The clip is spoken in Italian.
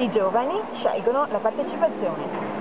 I giovani scelgono la partecipazione.